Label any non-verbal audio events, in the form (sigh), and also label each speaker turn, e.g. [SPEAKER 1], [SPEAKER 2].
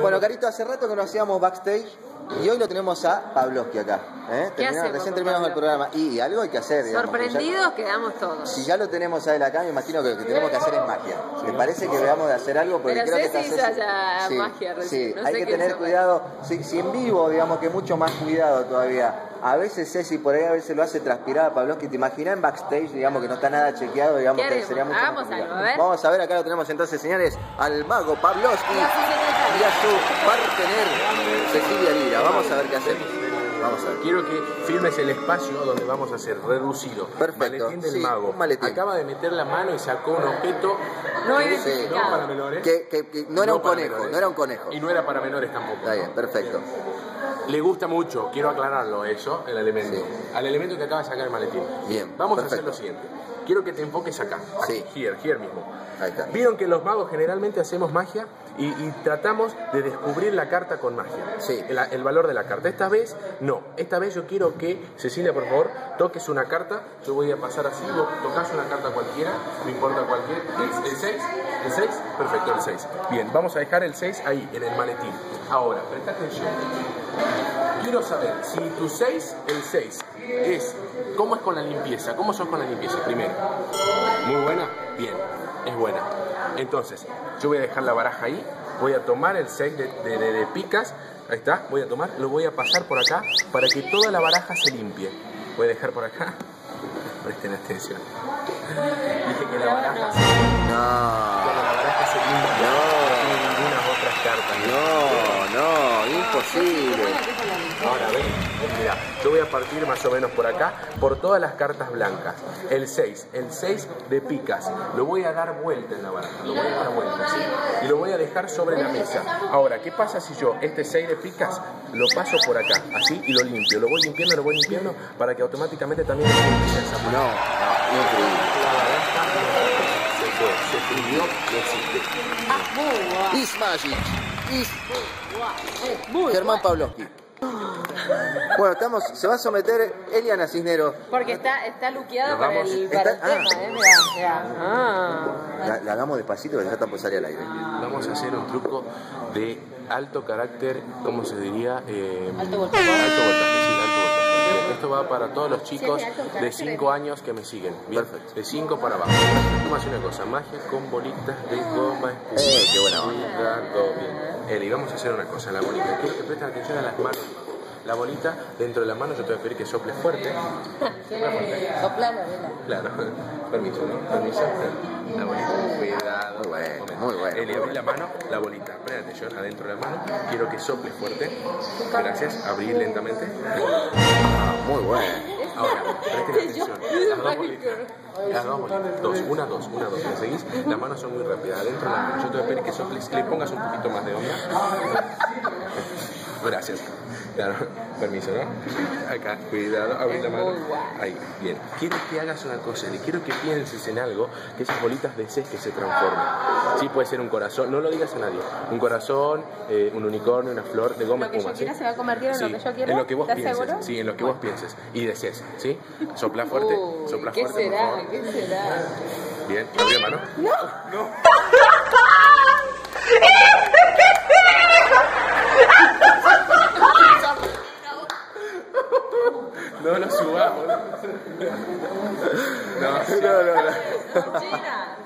[SPEAKER 1] Bueno, Carito, hace rato que no hacíamos backstage y hoy lo tenemos a Pavlovsky acá. ¿eh?
[SPEAKER 2] ¿Qué
[SPEAKER 1] Terminamos-
[SPEAKER 2] hacemos
[SPEAKER 1] recién terminamos el programa y algo hay que hacer. digamos, porque ya-
[SPEAKER 2] Sorprendidos quedamos todos.
[SPEAKER 1] Si ya lo tenemos a él acá, me imagino que lo que tenemos que hacer es magia. Me parece que veamos de hacer algo porque
[SPEAKER 2] Pero
[SPEAKER 1] creo que
[SPEAKER 2] hizo
[SPEAKER 1] sí,
[SPEAKER 2] magia recién,
[SPEAKER 1] Sí,
[SPEAKER 2] no
[SPEAKER 1] hay
[SPEAKER 2] sé
[SPEAKER 1] que tener
[SPEAKER 2] hizo.
[SPEAKER 1] cuidado. Si, si en vivo, digamos que mucho más cuidado todavía. A veces Ceci por ahí a veces lo hace transpirar a Pavlovsky. ¿Te imaginas en backstage, digamos que no está nada chequeado, digamos
[SPEAKER 2] ¿Qué
[SPEAKER 1] que sería mucho
[SPEAKER 2] Hagamos algo, a ver.
[SPEAKER 1] Vamos a ver, acá lo tenemos entonces, señores, al mago Pavlovsky
[SPEAKER 2] Y a su
[SPEAKER 1] partener Cecilia Lira. Vamos a ver qué hacemos. Vamos a ver.
[SPEAKER 3] Quiero que filmes el espacio donde vamos a hacer reducido.
[SPEAKER 1] Perfecto.
[SPEAKER 3] Maletín del
[SPEAKER 1] Sí,
[SPEAKER 3] mago.
[SPEAKER 1] un maletín.
[SPEAKER 3] Acaba de meter la mano y sacó un objeto.
[SPEAKER 2] No
[SPEAKER 3] que- no para menores.
[SPEAKER 1] Que, que- que no era un
[SPEAKER 3] para
[SPEAKER 1] conejo,
[SPEAKER 3] menores.
[SPEAKER 1] no era un conejo.
[SPEAKER 3] Y no era para menores tampoco.
[SPEAKER 1] Está bien, perfecto.
[SPEAKER 3] Le gusta mucho, quiero aclararlo eso, el elemento.
[SPEAKER 1] Sí.
[SPEAKER 3] Al elemento que acaba de sacar el maletín.
[SPEAKER 1] Bien,
[SPEAKER 3] Vamos a hacer lo siguiente. Quiero que te enfoques acá.
[SPEAKER 1] Sí.
[SPEAKER 3] Here, here mismo.
[SPEAKER 1] Ahí está.
[SPEAKER 3] Vieron que los magos generalmente hacemos magia y, y tratamos de descubrir la carta con magia.
[SPEAKER 1] Sí.
[SPEAKER 3] El, el valor de la carta. Esta vez, no. Esta vez yo quiero que, Cecilia, por favor, toques una carta. Yo voy a pasar así, tocas una carta cualquiera, no importa cualquier. ¿El 6? ¿El 6? Perfecto, el 6. Bien, vamos a dejar el 6 ahí, en el maletín. Ahora, presta atención. Quiero saber si tu 6, el 6, es. ¿Cómo es con la limpieza? ¿Cómo sos con la limpieza? Primero. Muy buena. Bien, es buena. Entonces, yo voy a dejar la baraja ahí. Voy a tomar el 6 de, de- de- de picas. Ahí está. Voy a tomar, lo voy a pasar por acá para que toda la baraja se limpie. Voy a dejar por acá. (laughs) Presten atención. Dije que la baraja se
[SPEAKER 1] No,
[SPEAKER 3] cuando la baraja se limpia. No tiene ninguna otras cartas.
[SPEAKER 1] no, no, imposible.
[SPEAKER 3] Ahora ven, mira, yo voy a partir más o menos por acá, por todas las cartas blancas. El 6, el 6 de picas, lo voy a dar vuelta en la baraja, lo voy a dar vuelta, ¿sí? Dejar sobre la mesa. Ahora, ¿qué pasa si yo este 6 de picas lo paso por acá, así, y lo limpio? Lo voy limpiando, lo voy limpiando, para que automáticamente también esa parte.
[SPEAKER 1] No, no, increíble.
[SPEAKER 3] La baraja se fue, se escribió, no.
[SPEAKER 1] Is
[SPEAKER 2] Muy
[SPEAKER 1] Germán Pavlovsky. Bueno, estamos, se va a someter Eliana Cisneros.
[SPEAKER 2] Porque está, está luqueado
[SPEAKER 3] Nos
[SPEAKER 2] para
[SPEAKER 3] vamos.
[SPEAKER 2] el, para el
[SPEAKER 1] Está-
[SPEAKER 2] tema,
[SPEAKER 1] ah.
[SPEAKER 2] ¿eh? Mirá, mirá. Ah.
[SPEAKER 1] La, la hagamos despacito, que ya está por salir al aire.
[SPEAKER 3] Vamos a hacer un truco de alto carácter, ¿cómo se diría? Eh,
[SPEAKER 2] Alto voltaje.
[SPEAKER 3] Alto voltaje, Esto va para todos los chicos
[SPEAKER 2] de alto
[SPEAKER 3] de
[SPEAKER 2] carácter.
[SPEAKER 3] 5 años que me siguen. Bien,
[SPEAKER 1] Perfecto.
[SPEAKER 3] de 5 para abajo. Vamos a hacer una cosa, magia con bolitas de goma espuma.
[SPEAKER 1] Eh, qué buena onda.
[SPEAKER 3] Todo bien. Eli, vamos a hacer una cosa, la bolita. Quiero que presten atención a las manos. La bolita dentro de la mano yo te voy a pedir que soples fuerte. (laughs)
[SPEAKER 2] Soplalo, vela.
[SPEAKER 3] Claro, (laughs) permiso, ¿no? Permiso. La bolita, cuidado.
[SPEAKER 1] Muy bueno, muy bueno,
[SPEAKER 3] abrí
[SPEAKER 1] bueno.
[SPEAKER 3] la mano, la bolita. Presta atención adentro de la mano. Quiero que sople fuerte. Gracias. Abrir lentamente.
[SPEAKER 1] Ah, muy bueno.
[SPEAKER 3] Ahora, presten (laughs) atención. Las dos bolitas. Las dos bolitas. Dos, una, dos, una, dos. ¿Me seguís? Las manos son muy rápidas. Adentro de la mano. Yo te voy a pedir que soples, le pongas un poquito más de onda. Gracias. Claro, permiso, ¿no? Acá, cuidado, abrí la mano. Ahí, bien. Quiero que hagas una cosa, le quiero que pienses en algo, que esas bolitas desees que se transformen. Sí, puede ser un corazón, no lo digas a nadie. Un corazón, eh, un unicornio, una flor de goma
[SPEAKER 2] Lo que yo
[SPEAKER 3] espuma, ¿sí?
[SPEAKER 2] quiera se va a convertir en lo
[SPEAKER 3] Sí,
[SPEAKER 2] que yo quiera.
[SPEAKER 3] En lo que vos
[SPEAKER 2] ¿Estás
[SPEAKER 3] pienses.
[SPEAKER 2] seguro?
[SPEAKER 3] Sí, en lo que vos pienses. Y desees, ¿sí? Sopla fuerte,
[SPEAKER 2] Uy,
[SPEAKER 3] sopla
[SPEAKER 2] ¿Qué
[SPEAKER 3] fuerte, por
[SPEAKER 2] será?
[SPEAKER 3] favor.
[SPEAKER 2] ¿Qué será?
[SPEAKER 3] Bien, abrí la mano. No lo (laughs) No.
[SPEAKER 1] No, no, no.